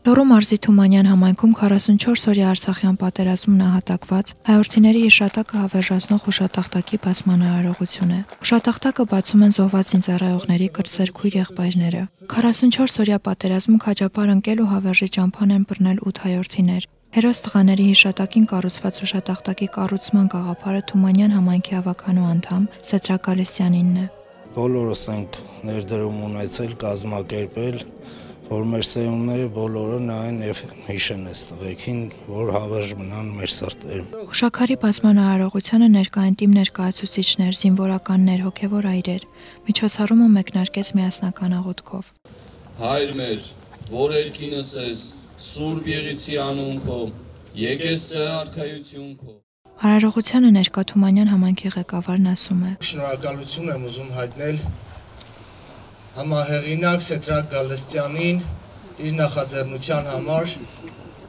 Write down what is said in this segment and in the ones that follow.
Լոռու մարզի Թումանյան համայնքում 44 օրյա Արցախյան պատերազմում նահատակված հայորդիների հիշատակը հավերժացնող հուշատախտակի բացման արարողություն է։ Հուշատախտակը բացում են զոհված ինձարայողների կրտսեր քույր եղբայրները։ 44 օրյա պատերազմում քաջապար ընկել ու հավերժի ճամփան են բռնել 8 հայորդիներ։ Հերոս տղաների հիշատակին կառուցված հուշատախտակի կառուցման գաղափարը Թումանյան համայնքի ավականու անդամ Սեդրակ Գալստյանինն է։ Բոլորս ենք ներդրում ունեցել, կազմակերպել որ մեր սեյունները բոլորը նայեն եւ հիշեն այս տղեկին, որ հավերժ մնան մեր սրտերում։ Հուշակարի բացման արարողությանը ներկա են թիմ ներկայացուցիչներ, զինվորականներ, հոգեվոր այրեր։ Միջոցառումը մեկնարկեց միասնական աղոթքով։ Հայր մեր, որ երկինս ես, Սուրբ Եղիցի անուն քո, եկես սա արքայություն քո։ Արարողությանը ներկա Թումանյան համայնքի ղեկավարն ասում է. Շնորհակալություն եմ ուզում հայտնել համահեղինակ Սետրակ Գալստյանին իր նախաձեռնության համար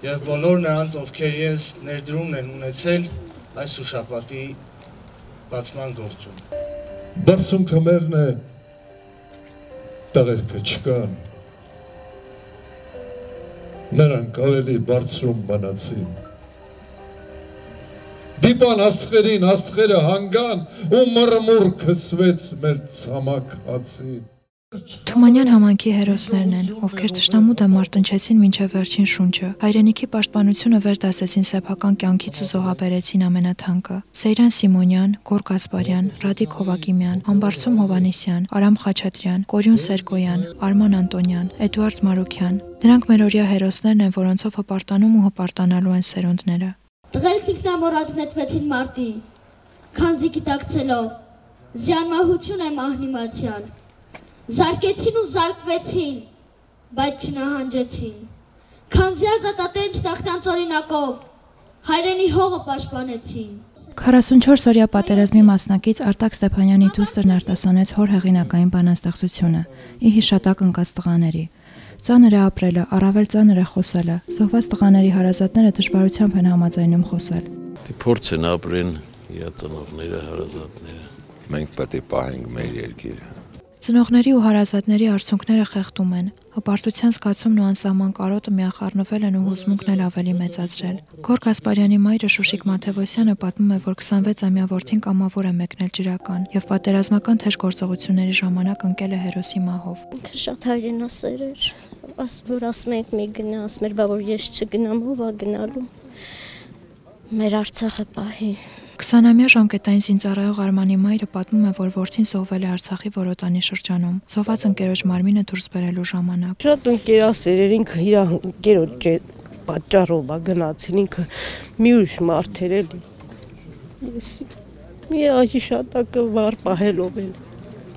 եւ բոլոր նրանց, ովքեր իրենց ներդրումն են ունեցել այս հուշապատի բացման գործում։ Բարձունքը մերն է, տղերքը չկան։ Նրանք ավելի բարձրում մնացին։ Դիպան աստղերին, աստղերը հանգան ու մրմուր քսվեց մեր ցամաք հացին։ Թումանյան համանքի հերոսներն են, ովքեր ճշտամու դեմ մարտնչեցին մինչև վերջին շունչը։ Հայրենիքի պաշտպանությունը վերդասեցին սեփական կյանքից ու զոհաբերեցին ամենաթանկը։ Սեյրան Սիմոնյան, Գոր Կասպարյան, Ռադիկ Հովակիմյան, Ամբարձում Հովանիսյան, Արամ Խաչատրյան, Կորյուն Սերկոյան, Արման Անտոնյան, Էդուարդ Մարուկյան։ Նրանք մեր օրյա հերոսներն են, որոնցով հպարտանում ու հպարտանալու են սերունդները։ Տղերք ինքնամոռաց նետվեցին մարտի, քանզի գիտակցելով, զյանմահություն է մահնիմացյալ, Զարկեցին ու զարկվեցին, բայց չնահանջեցին։ Քանզի ազատատենչ տախտանց օրինակով հայրենի հողը պաշտպանեցին։ 44 օրյա պատերազմի մասնակից Արտակ Ստեփանյանի դուստրն արտասանեց հոր հեղինակային բանաստեղծությունը՝ ի հիշատակ ընկած տղաների։ Ծանր է ապրելը, առավել ծանր է խոսելը։ Զոհված տղաների հարազատները դժվարությամբ են համաձայնում խոսել։ Դե փորձ են ապրեն իր ծնողները, հարազատները։ Մենք պետք է պահենք մեր երկիրը Ծնողների ու հարազատների արցունքները խեղդում են։ Հպարտության զգացումն ու անսահման կարոտը միախառնվել են ու հուզմունքն էլ ավելի մեծացրել։ Գոր Գասպարյանի մայրը Շուշիկ Մաթևոսյանը պատմում է, որ 26-ամյա որդին կամավոր է մեկնել ջրական եւ պատերազմական թեժ գործողությունների ժամանակ ընկել է հերոսի մահով։ շատ հայրենասեր էր։ Ասում որ ասում ենք մի գնա, ասում էր, բա որ ես չգնամ, ով է գնալու։ Մեր Արցախը պահի 20-ամյա ժամկետային զինծառայող Արմանի մայրը պատմում է, որ որդին սովվել է Արցախի Որոտանի շրջանում։ Սոված ընկերոջ մարմինը դուրս բերելու ժամանակ։ Շատ ընկերասերեր ինքը իր ընկերոջ պատճառով է գնացին ինքը մի ուրիշ մարդեր էլի։ Ես մի աջի շատակը վար պահելով էլ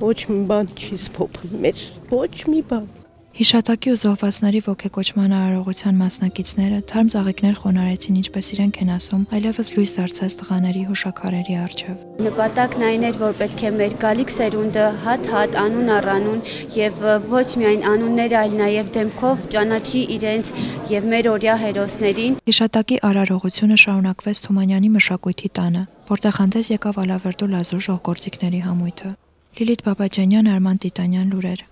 ոչ մի բան չի սփոփել մեր ոչ մի բան Հիշատակի ու զոհվածների ողեկոչման արարողության մասնակիցները թարմ ծաղիկներ խոնարեցին, ինչպես իրենք են ասում, այլևս լույս դարձած տղաների հուշակարերի առջև։ Նպատակն այն էր, որ պետք է մեր գալիք սերունդը հատ-հատ անուն առանուն եւ ոչ միայն անուններ, այլ նաեւ դեմքով ճանաչի իրենց եւ մեր օրյա հերոսներին։ Հիշատակի արարողությունը շարունակվեց Թումանյանի մշակույթի տանը, որտեղ հանդես եկավ Ալավերդու լազուր ժողգործիկների համույթը։ Լիլիթ Բաբաջանյան, Արման Տիտանյան լուրեր։